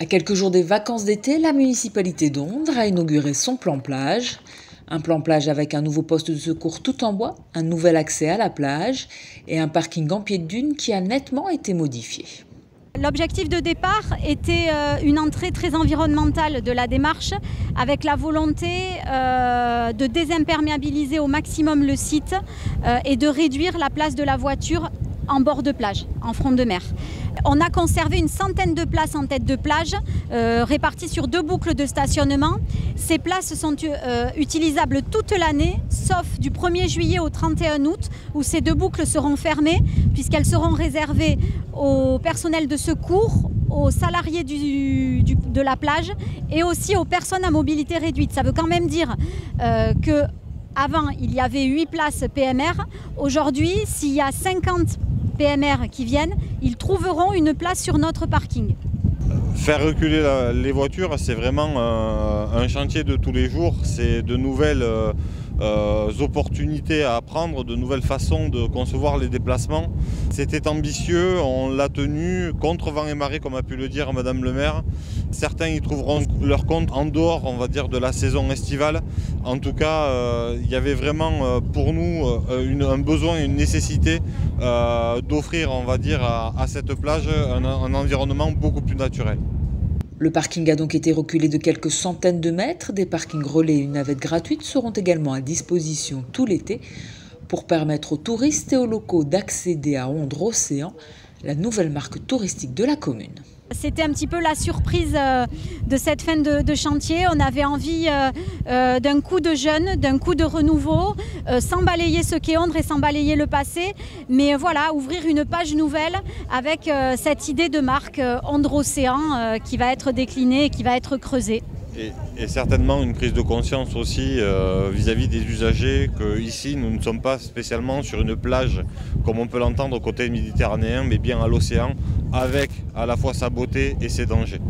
À quelques jours des vacances d'été, la municipalité d'Ondre a inauguré son plan plage. Un plan plage avec un nouveau poste de secours tout en bois, un nouvel accès à la plage et un parking en pied de dune qui a nettement été modifié. L'objectif de départ était euh, une entrée très environnementale de la démarche avec la volonté euh, de désimperméabiliser au maximum le site euh, et de réduire la place de la voiture en bord de plage, en front de mer. On a conservé une centaine de places en tête de plage, euh, réparties sur deux boucles de stationnement. Ces places sont euh, utilisables toute l'année, sauf du 1er juillet au 31 août, où ces deux boucles seront fermées, puisqu'elles seront réservées au personnel de secours, aux salariés de la plage et aussi aux personnes à mobilité réduite. Ça veut quand même dire euh, que avant, il y avait 8 places PMR. Aujourd'hui, s'il y a 50 PMR qui viennent, ils trouveront une place sur notre parking. Faire reculer les voitures, c'est vraiment euh, un chantier de tous les jours. C'est de nouvelles euh, euh, opportunités à apprendre, de nouvelles façons de concevoir les déplacements. C'était ambitieux, on l'a tenu contre vent et marée, comme a pu le dire Madame le maire. Certains y trouveront leur compte en dehors, on va dire, de la saison estivale. En tout cas, euh, il y avait vraiment euh, pour nous un besoin, une nécessité d'offrir, on va dire, à, cette plage un environnement beaucoup plus naturel. Le parking a donc été reculé de quelques centaines de mètres. Des parkings relais et une navette gratuite seront également à disposition tout l'été pour permettre aux touristes et aux locaux d'accéder à Ondre Océan, la nouvelle marque touristique de la commune. C'était un petit peu la surprise euh, de cette fin de, chantier. On avait envie euh, euh, d'un coup de jeune, d'un coup de renouveau, sans balayer ce qu'est Ondre et sans balayer le passé. Mais voilà, ouvrir une page nouvelle avec cette idée de marque Ondre Océan qui va être déclinée et qui va être creusée. Et, certainement une prise de conscience aussi vis-à-vis des usagers qu'ici nous ne sommes pas spécialement sur une plage comme on peut l'entendre au côté méditerranéen mais bien à l'océan avec à la fois sa beauté et ses dangers.